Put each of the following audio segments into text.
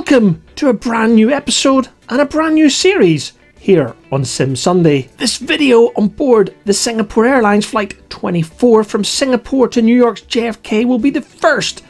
welcome to a brand new episode and a brand new series here on Sim Sunday. This video on board the Singapore Airlines Flight 24 from Singapore to New York's JFK will be the first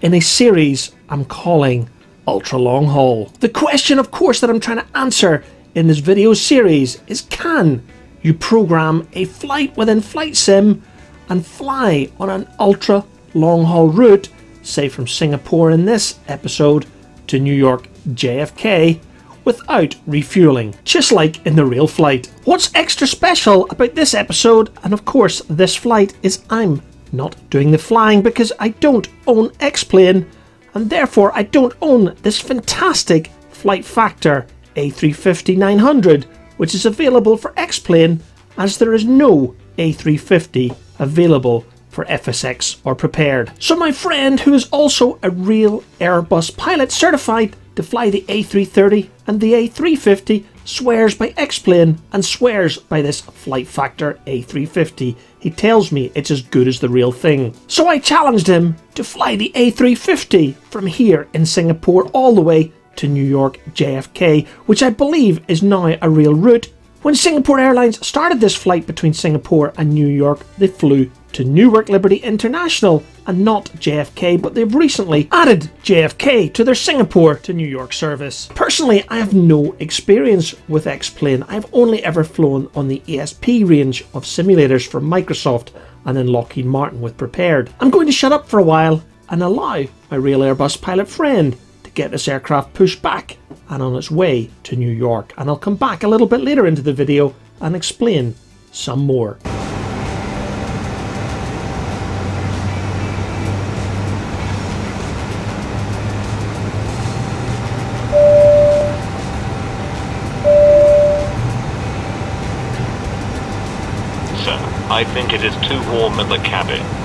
in a series I'm calling Ultra Long Haul. The question, of course, that I'm trying to answer in this video series is can you program a flight within Flight Sim and fly on an ultra long haul route, say from Singapore in this episode to New York JFK, without refueling, just like in the real flight. What's extra special about this episode, and of course this flight, is I'm not doing the flying because I don't own X-Plane, and therefore I don't own this fantastic Flight Factor A350-900, which is available for X-Plane as there is no A350 available for FSX or Prepar3D. So my friend, who is also a real Airbus pilot certified to fly the A330 and the A350, swears by X-Plane and swears by this Flight Factor A350. He tells me it's as good as the real thing. So I challenged him to fly the A350 from here in Singapore all the way to New York JFK, which I believe is now a real route. When Singapore Airlines started this flight between Singapore and New York, they flew to Newark Liberty International and not JFK, but they've recently added JFK to their Singapore to New York service. Personally, I have no experience with X-Plane. I've only ever flown on the ESP range of simulators from Microsoft and then Lockheed Martin with Prepar3D. I'm going to shut up for a while and allow my real Airbus pilot friend get this aircraft pushed back and on its way to New York. And I'll come back a little bit later into the video and explain some more. I think it is too warm in the cabin.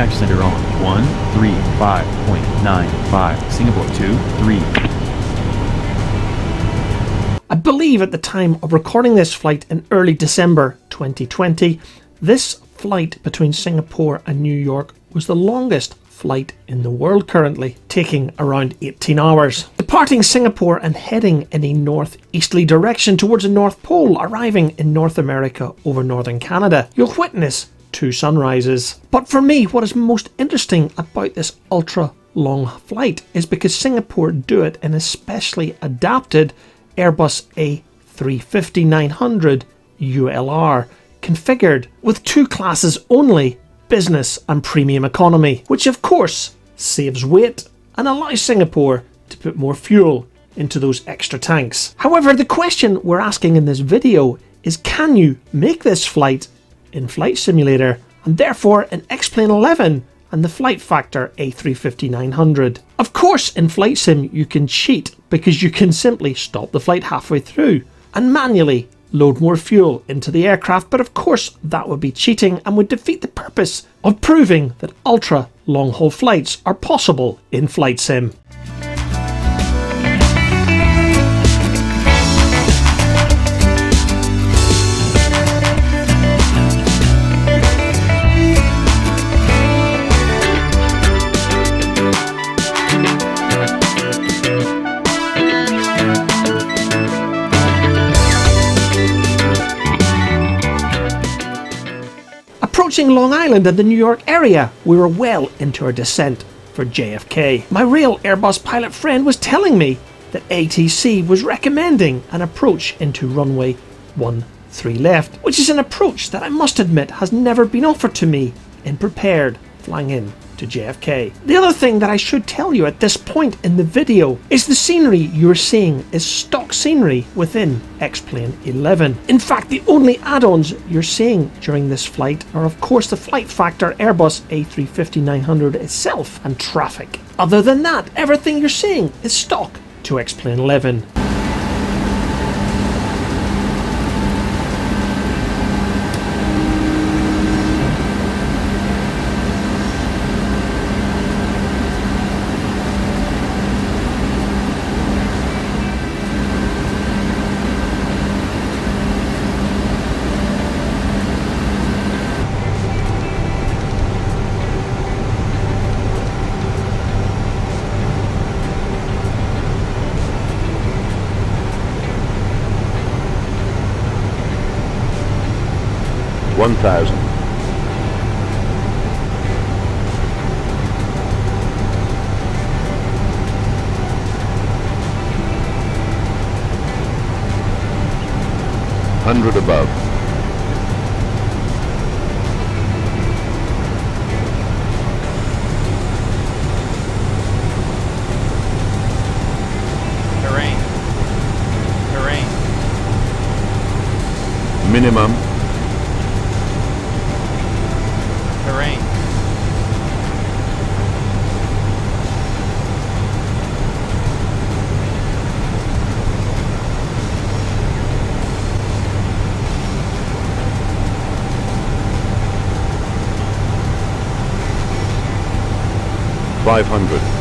Contact center on 135.95. Singapore 2 3. I believe at the time of recording this flight in early December 2020, this flight between Singapore and New York was the longest flight in the world currently, taking around 18 hours. Departing Singapore and heading in a northeasterly direction towards the North Pole, arriving in North America over northern Canada, you'll witness two sunrises. But for me, what is most interesting about this ultra long flight is because Singapore do it in a specially adapted Airbus A350-900 ULR, configured with two classes only, business and premium economy, which of course saves weight and allows Singapore to put more fuel into those extra tanks. However, the question we're asking in this video is can you make this flight in Flight Simulator and therefore in X-Plane 11 and the Flight Factor A350-900. Of course, in Flight Sim you can cheat because you can simply stop the flight halfway through and manually load more fuel into the aircraft, but of course that would be cheating and would defeat the purpose of proving that ultra long haul flights are possible in Flight Sim. Approaching Long Island and the New York area, we were well into our descent for JFK. My real Airbus pilot friend was telling me that ATC was recommending an approach into runway 13 left, which is an approach that I must admit has never been offered to me in Prepar3D flying in to JFK. The other thing that I should tell you at this point in the video is the scenery you're seeing is stock scenery within X-Plane 11. In fact, the only add-ons you're seeing during this flight are of course the flight factor Airbus A350-900 itself and traffic. Other than that, everything you're seeing is stock to X-Plane 11. One thousand. Hundred above. Terrain. Terrain. Minimum. 500.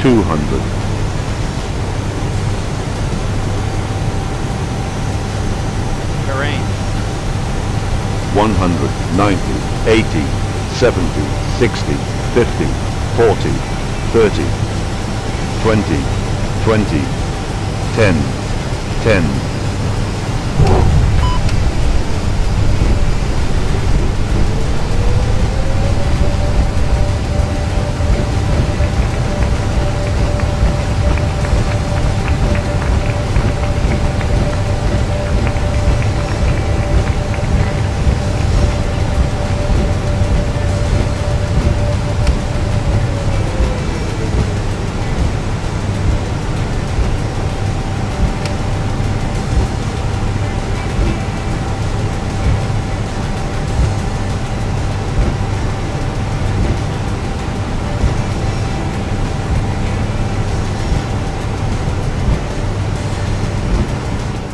200. Terrain. 100, 90, 80, 70, 60, 50, 40, 30, 20, 20, 10, 10,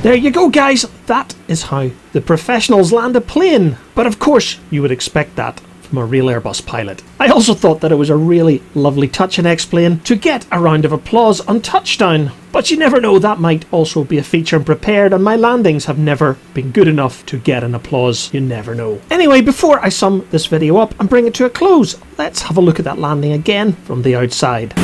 There you go, guys. That is how the professionals land a plane. But of course, you would expect that from a real Airbus pilot. I also thought that it was a really lovely touch in X-Plane to get a round of applause on touchdown. But you never know, that might also be a feature in Prepar3D, and my landings have never been good enough to get an applause. You never know. Anyway, before I sum this video up and bring it to a close, let's have a look at that landing again from the outside.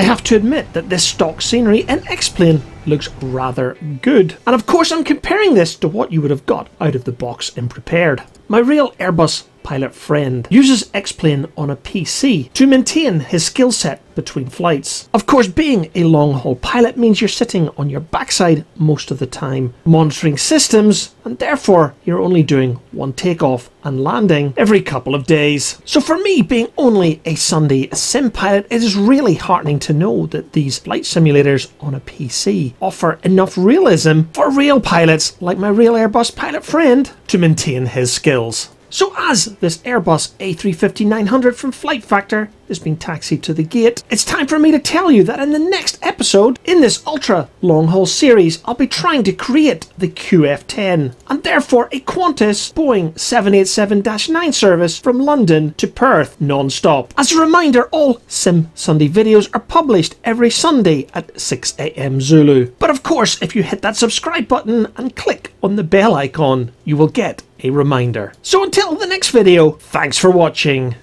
I have to admit that this stock scenery in X-Plane looks rather good. And of course I'm comparing this to what you would have got out of the box in Prepar3D. My real Airbus pilot friend uses X-Plane on a PC to maintain his skill set between flights. Of course, being a long haul pilot means you're sitting on your backside most of the time, monitoring systems, and therefore you're only doing one takeoff and landing every couple of days. So for me, being only a Sunday sim pilot, it is really heartening to know that these flight simulators on a PC offer enough realism for real pilots like my real Airbus pilot friend to maintain his skills. So as this Airbus A350-900 from Flight Factor is being taxied to the gate, it's time for me to tell you that in the next episode in this ultra long haul series, I'll be trying to create the QF10 and therefore a Qantas Boeing 787-9 service from London to Perth non-stop. As a reminder, all Sim Sunday videos are published every Sunday at 6am Zulu. But of course, if you hit that subscribe button and click on the bell icon, you will get a reminder. So until the next video, thanks for watching.